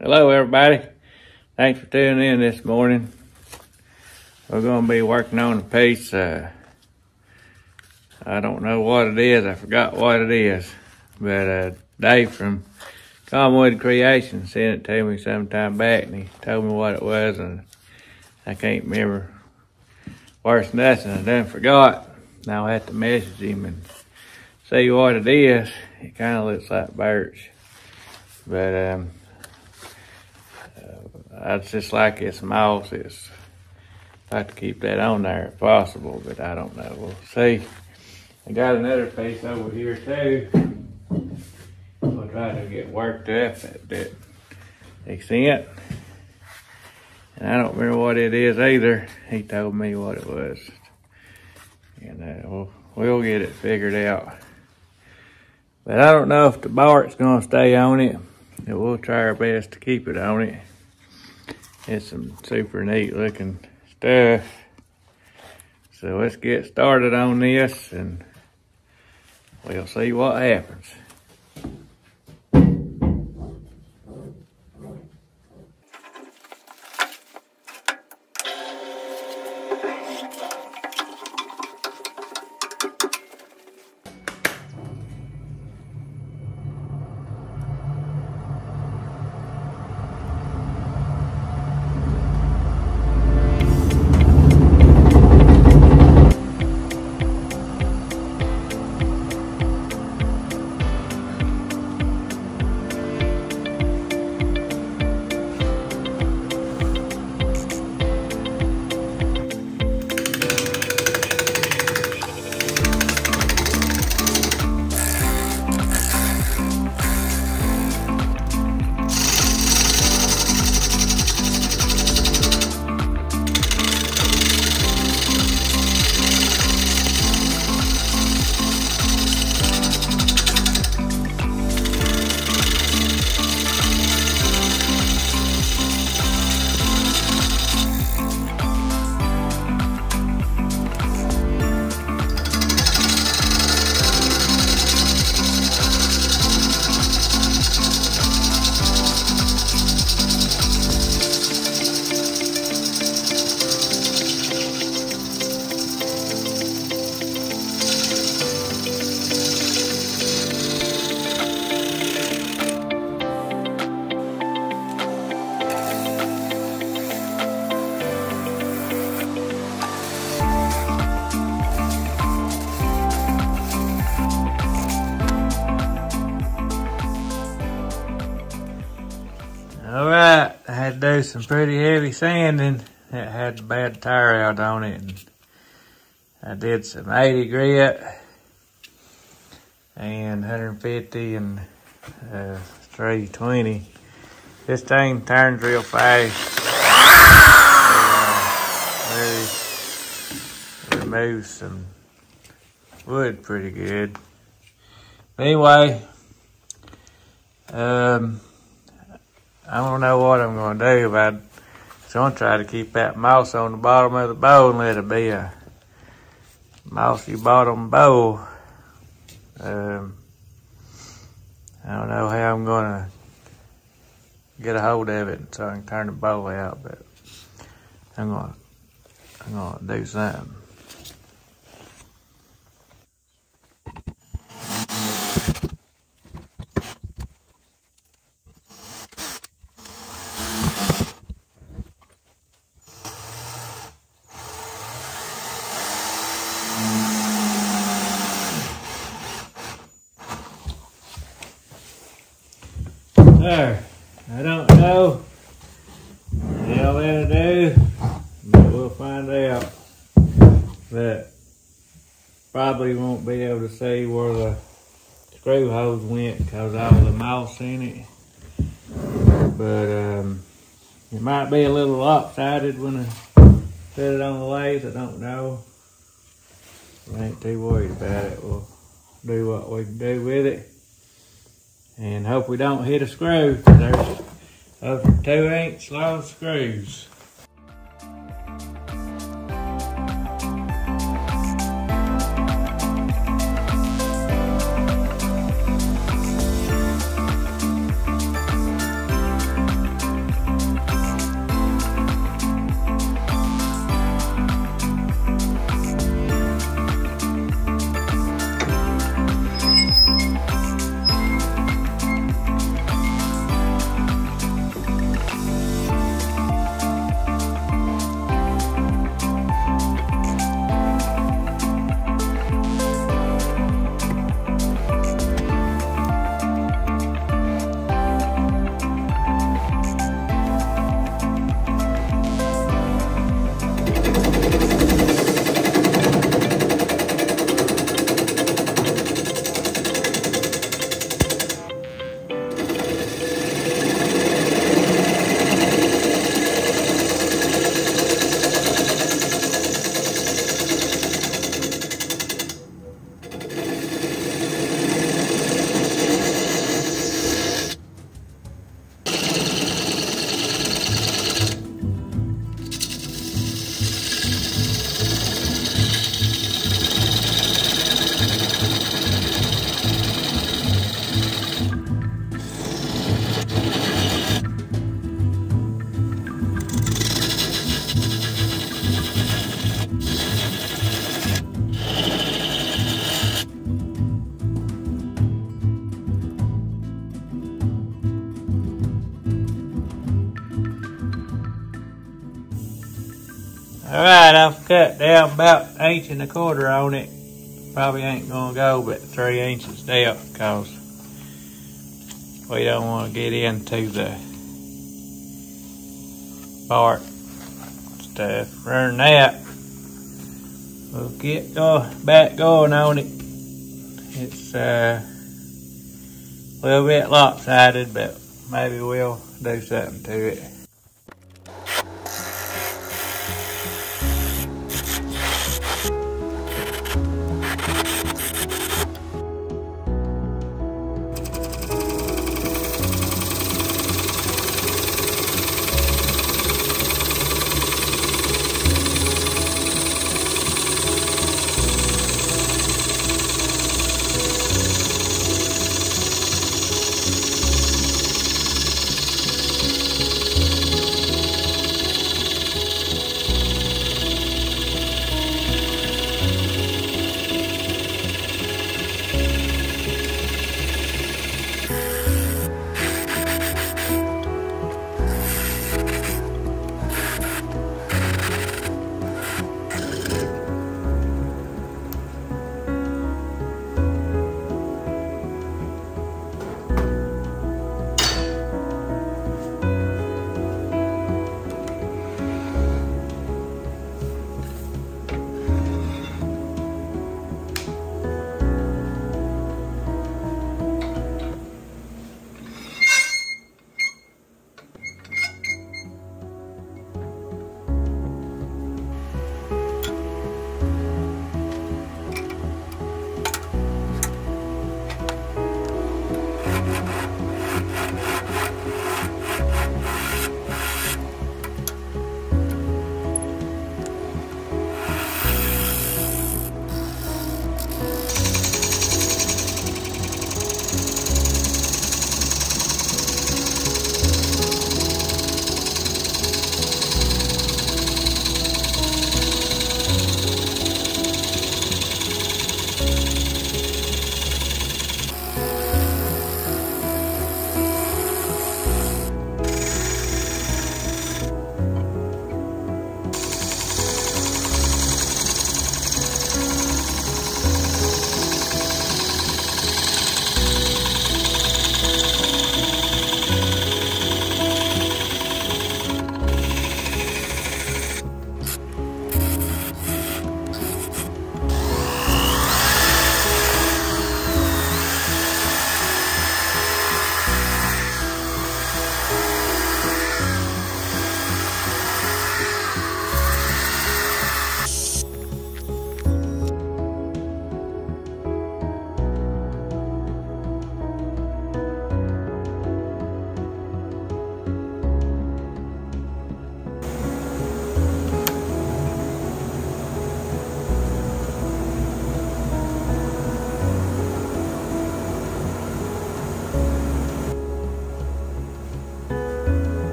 Hello, everybody. Thanks for tuning in this morning. We're going to be working on a piece. Uh, I don't know what it is. I forgot what it is. But uh, Dave from Calmwood Creation sent it to me some time back, and he told me what it was, and I can't remember worse than nothing. I done forgot. Now I have to message him and see what it is. It kind of looks like birch. But um, I'd just like it's moss. It's I have to keep that on there if possible, but I don't know. We'll see. I got another piece over here too. We'll try to get worked up at that extent. And I don't remember what it is either. He told me what it was. And uh, we'll, we'll get it figured out. But I don't know if the bark's gonna stay on it. And We'll try our best to keep it on it. It's some super neat looking stuff. So let's get started on this and we'll see what happens. Some pretty heavy sanding. It had a bad tire out on it. And I did some 80 grit and 150 and uh, 320. This thing turns real fast. So, uh, really some wood pretty good. Anyway, um, I don't know what I'm going to do, about. but I'm going to try to keep that moss on the bottom of the bowl and let it be a mossy bottom bowl. Um, I don't know how I'm going to get a hold of it so I can turn the bowl out, but I'm going to, I'm going to do something. There. I don't know hell that'll do, but we'll find out. But probably won't be able to see where the screw holes went because all the moss in it. But um, it might be a little lopsided when I set it on the lathe. I don't know. I ain't too worried about it. We'll do what we can do with it and hope we don't hit a screw. There's over two inch long screws. Alright, I've cut down about an inch and a quarter on it. Probably ain't gonna go but three inches depth because we don't want to get into the bark stuff. Run that. We'll get go back going on it. It's uh, a little bit lopsided, but maybe we'll do something to it.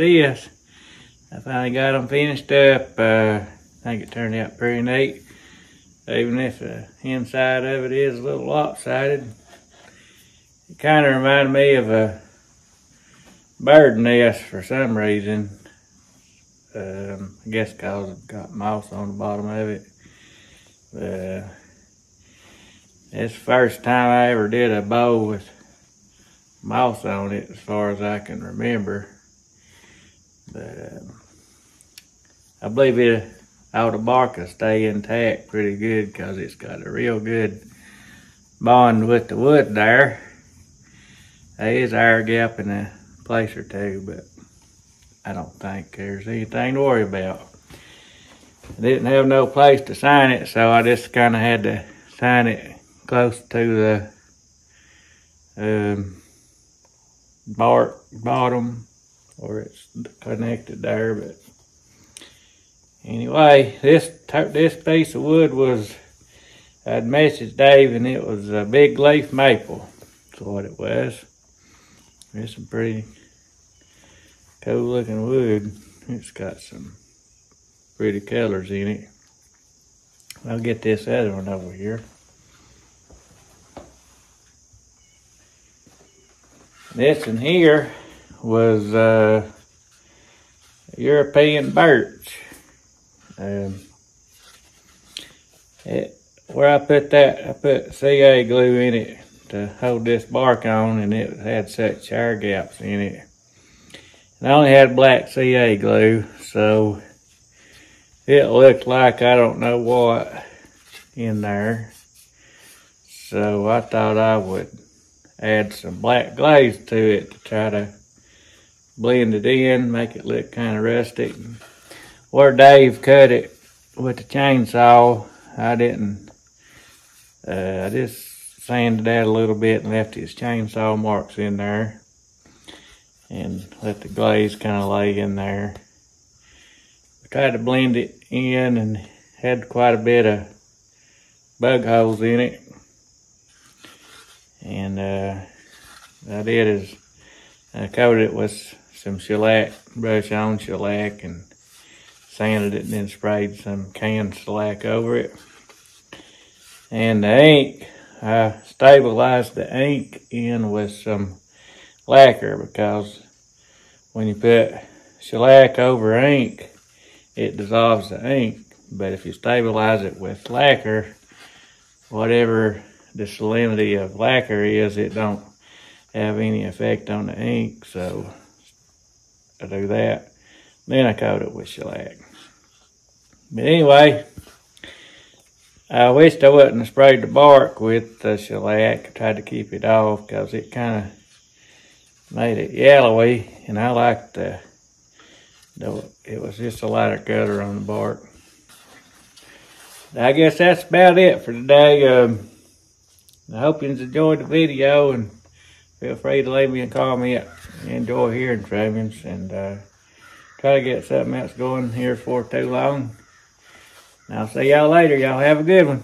It is. I finally got them finished up. Uh, I think it turned out pretty neat. Even if the inside of it is a little lopsided. It kind of reminded me of a bird nest for some reason. Um, I guess cause it's got moss on the bottom of it. Uh, it's the first time I ever did a bow with moss on it as far as I can remember. But um, I believe it, will stay intact pretty good because it's got a real good bond with the wood there. There is air gap in a place or two, but I don't think there's anything to worry about. I didn't have no place to sign it, so I just kind of had to sign it close to the um, bark bottom or it's connected there, but anyway, this this piece of wood was, I'd messaged Dave and it was a big leaf maple. That's what it was. It's some pretty cool looking wood. It's got some pretty colors in it. I'll get this other one over here. This in here was uh, European birch. Um, it, where I put that, I put CA glue in it to hold this bark on and it had such air gaps in it. And I only had black CA glue, so it looked like I don't know what in there. So I thought I would add some black glaze to it to try to blend it in, make it look kind of rustic. Where Dave cut it with the chainsaw, I didn't, uh, I just sanded that a little bit and left his chainsaw marks in there and let the glaze kind of lay in there. I tried to blend it in and had quite a bit of bug holes in it. And uh, I did is I coated it with some shellac, brush on shellac and sanded it and then sprayed some canned shellac over it. And the ink, I stabilized the ink in with some lacquer because when you put shellac over ink, it dissolves the ink. But if you stabilize it with lacquer, whatever the salinity of lacquer is, it don't have any effect on the ink. So I do that. Then I coat it with shellac. But anyway, I wished I wouldn't have sprayed the bark with the shellac. I tried to keep it off because it kind of made it yellowy. And I liked the, the, it was just a lighter color on the bark. I guess that's about it for today. Um, I hope you enjoyed the video and feel free to leave me a comment. Enjoy hearing from and uh, try to get something else going here for too long. I'll see y'all later. Y'all have a good one.